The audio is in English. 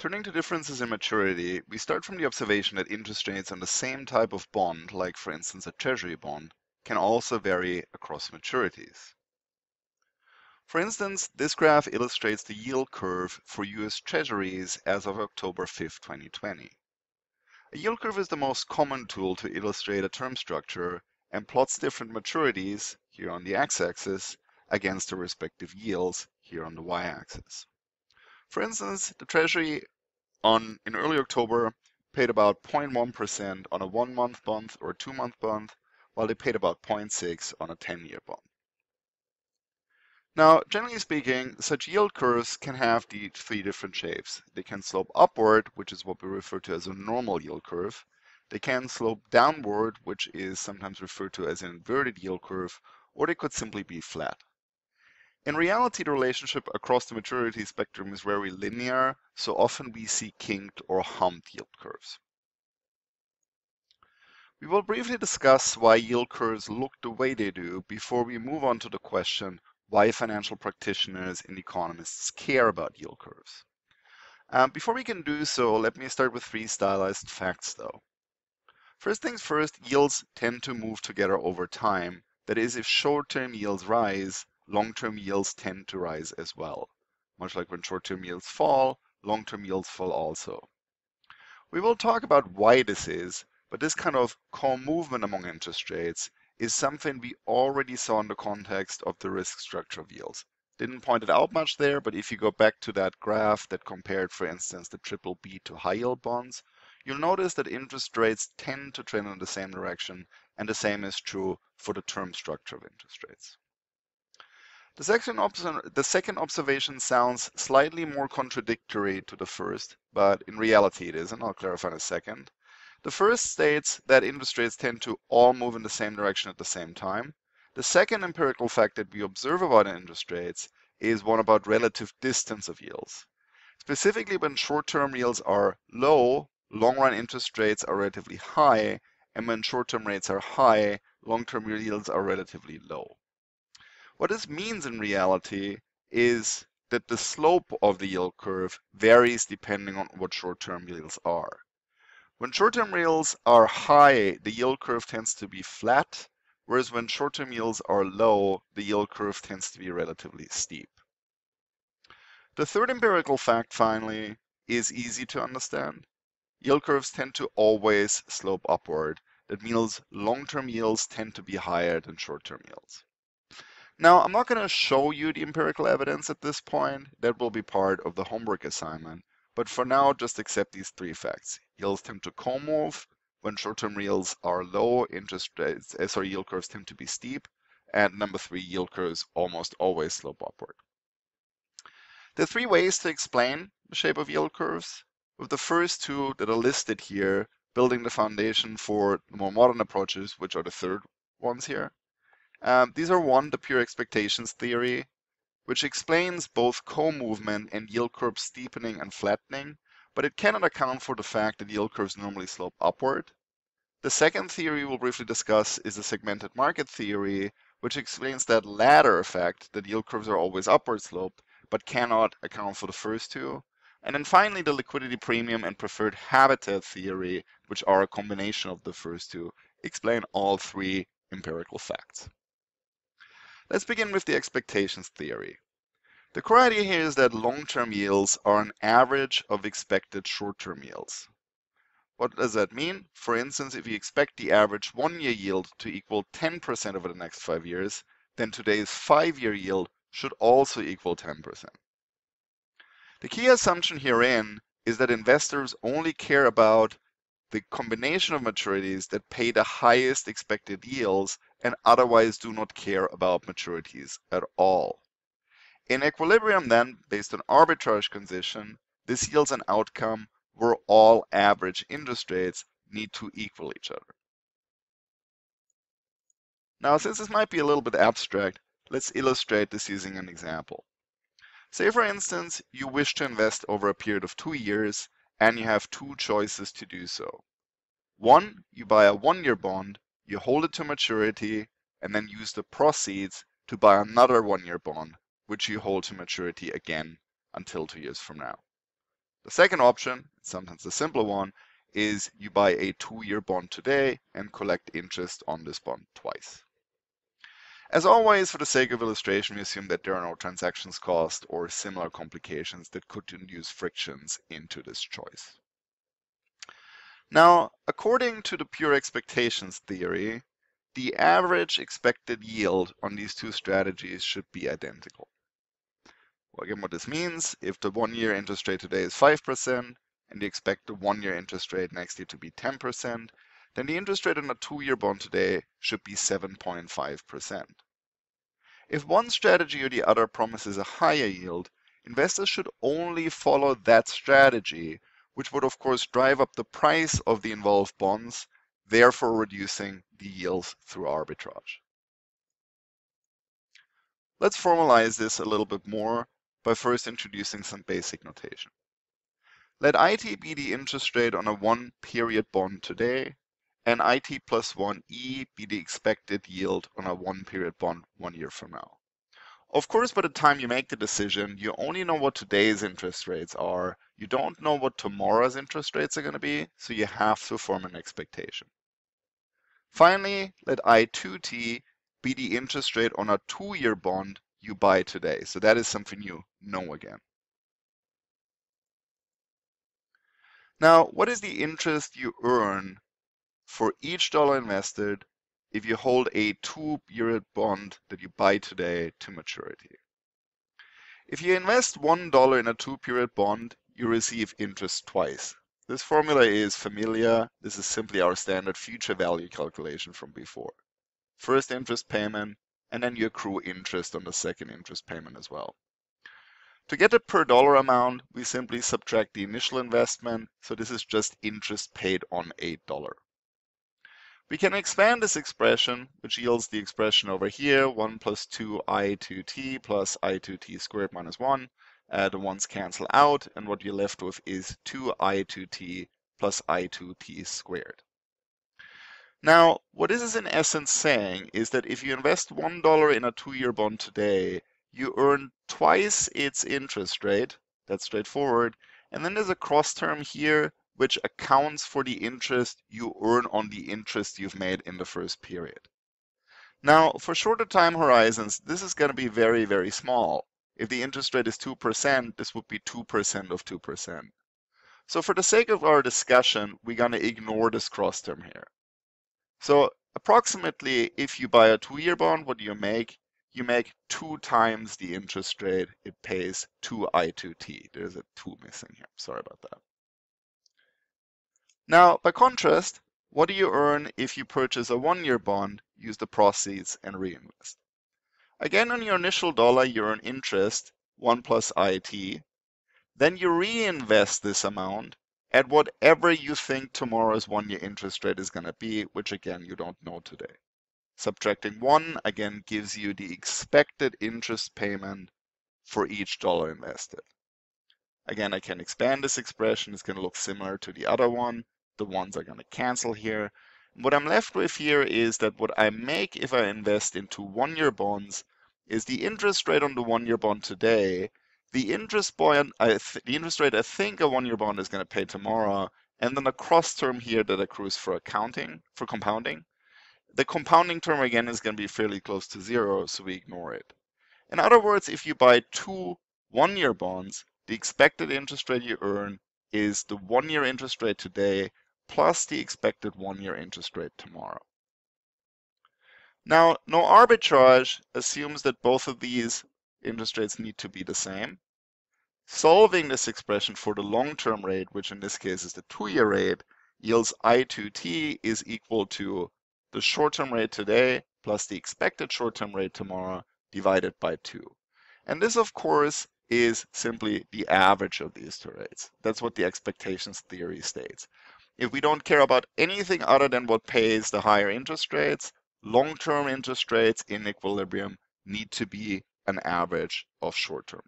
Turning to differences in maturity, we start from the observation that interest rates on the same type of bond, like for instance a treasury bond, can also vary across maturities. For instance, this graph illustrates the yield curve for US Treasuries as of October 5, 2020. A yield curve is the most common tool to illustrate a term structure and plots different maturities, here on the x-axis, against the respective yields, here on the y-axis. For instance, the Treasury on in early October paid about 0.1% on a one-month bond or a two-month bond, while they paid about 0.6 on a 10-year bond. Now, generally speaking, such yield curves can have the three different shapes. They can slope upward, which is what we refer to as a normal yield curve. They can slope downward, which is sometimes referred to as an inverted yield curve, or they could simply be flat. In reality, the relationship across the maturity spectrum is very linear, so often we see kinked or humped yield curves. We will briefly discuss why yield curves look the way they do before we move on to the question why financial practitioners and economists care about yield curves. Um, before we can do so, let me start with three stylized facts though. First things first, yields tend to move together over time. That is, if short-term yields rise, long-term yields tend to rise as well. Much like when short-term yields fall, long-term yields fall also. We will talk about why this is, but this kind of co-movement among interest rates is something we already saw in the context of the risk structure of yields. Didn't point it out much there, but if you go back to that graph that compared, for instance, the triple B to high yield bonds, you'll notice that interest rates tend to trend in the same direction, and the same is true for the term structure of interest rates. The second, the second, observation sounds slightly more contradictory to the first, but in reality it is, and I'll clarify in a second. The first states that interest rates tend to all move in the same direction at the same time. The second empirical fact that we observe about interest rates is one about relative distance of yields. Specifically, when short-term yields are low, long-run interest rates are relatively high, and when short-term rates are high, long-term yields are relatively low. What this means in reality is that the slope of the yield curve varies depending on what short-term yields are. When short-term yields are high, the yield curve tends to be flat, whereas when short-term yields are low, the yield curve tends to be relatively steep. The third empirical fact, finally, is easy to understand. Yield curves tend to always slope upward. That means long-term yields tend to be higher than short-term yields. Now, I'm not going to show you the empirical evidence at this point. That will be part of the homework assignment. But for now, just accept these three facts. Yields tend to co-move. When short-term yields are low, interest rates, uh, sorry, yield curves tend to be steep. And number three, yield curves almost always slope upward. There are three ways to explain the shape of yield curves. With the first two that are listed here, building the foundation for the more modern approaches, which are the third ones here. Um, these are one, the pure expectations theory, which explains both co-movement and yield curve steepening and flattening, but it cannot account for the fact that yield curves normally slope upward. The second theory we'll briefly discuss is the segmented market theory, which explains that latter effect, that yield curves are always upward sloped, but cannot account for the first two. And then finally, the liquidity premium and preferred habitat theory, which are a combination of the first two, explain all three empirical facts. Let's begin with the expectations theory. The core idea here is that long-term yields are an average of expected short-term yields. What does that mean? For instance, if you expect the average one-year yield to equal 10% over the next five years, then today's five-year yield should also equal 10%. The key assumption herein is that investors only care about the combination of maturities that pay the highest expected yields and otherwise do not care about maturities at all. In equilibrium then, based on arbitrage condition, this yields an outcome where all average interest rates need to equal each other. Now, since this might be a little bit abstract, let's illustrate this using an example. Say, for instance, you wish to invest over a period of two years and you have two choices to do so. One, you buy a one-year bond, you hold it to maturity, and then use the proceeds to buy another one-year bond, which you hold to maturity again until two years from now. The second option, sometimes the simpler one, is you buy a two-year bond today and collect interest on this bond twice. As always, for the sake of illustration, we assume that there are no transactions cost or similar complications that could induce frictions into this choice. Now, according to the pure expectations theory, the average expected yield on these two strategies should be identical. Well, again, what this means, if the one-year interest rate today is 5%, and you expect the one-year interest rate next year to be 10%, then the interest rate on a two-year bond today should be 7.5%. If one strategy or the other promises a higher yield, investors should only follow that strategy, which would of course drive up the price of the involved bonds, therefore reducing the yields through arbitrage. Let's formalize this a little bit more by first introducing some basic notation. Let IT be the interest rate on a one period bond today, and IT plus 1E be the expected yield on a one period bond one year from now. Of course, by the time you make the decision, you only know what today's interest rates are. You don't know what tomorrow's interest rates are going to be, so you have to form an expectation. Finally, let I2T be the interest rate on a two-year bond you buy today. So that is something you know again. Now, what is the interest you earn for each dollar invested if you hold a two-year bond that you buy today to maturity? If you invest $1 in a two-period bond, you receive interest twice. This formula is familiar. This is simply our standard future value calculation from before. First interest payment, and then you accrue interest on the second interest payment as well. To get the per dollar amount, we simply subtract the initial investment, so this is just interest paid on $8. We can expand this expression, which yields the expression over here, 1 plus 2 i2t plus i2t squared minus 1. Uh, the ones cancel out, and what you're left with is 2 i2t plus i2t squared. Now, what this is in essence saying is that if you invest $1 in a two-year bond today, you earn twice its interest rate. That's straightforward. And then there's a cross term here which accounts for the interest you earn on the interest you've made in the first period. Now, for shorter time horizons, this is going to be very, very small. If the interest rate is 2%, this would be 2% of 2%. So for the sake of our discussion, we're going to ignore this cross term here. So approximately, if you buy a two-year bond, what do you make? You make two times the interest rate it pays to I2T. There's a two missing here. Sorry about that. Now, by contrast, what do you earn if you purchase a one-year bond, use the proceeds, and reinvest? Again, on your initial dollar, you earn interest, 1 plus IT. Then you reinvest this amount at whatever you think tomorrow's one-year interest rate is going to be, which again, you don't know today. Subtracting 1 again gives you the expected interest payment for each dollar invested. Again, I can expand this expression. It's going to look similar to the other one. The ones are going to cancel here. What I'm left with here is that what I make if I invest into one-year bonds is the interest rate on the one-year bond today the interest bond, the interest rate I think a one-year bond is going to pay tomorrow, and then a cross term here that accrues for accounting, for compounding. The compounding term again is going to be fairly close to zero, so we ignore it. In other words, if you buy two one-year bonds, the expected interest rate you earn is the one-year interest rate today plus the expected one-year interest rate tomorrow. Now, no arbitrage assumes that both of these interest rates need to be the same. Solving this expression for the long-term rate, which in this case is the two-year rate, yields I2t is equal to the short-term rate today plus the expected short-term rate tomorrow divided by 2. And this, of course, is simply the average of these two rates. That's what the expectations theory states. If we don't care about anything other than what pays the higher interest rates, long-term interest rates in equilibrium need to be an average of short-term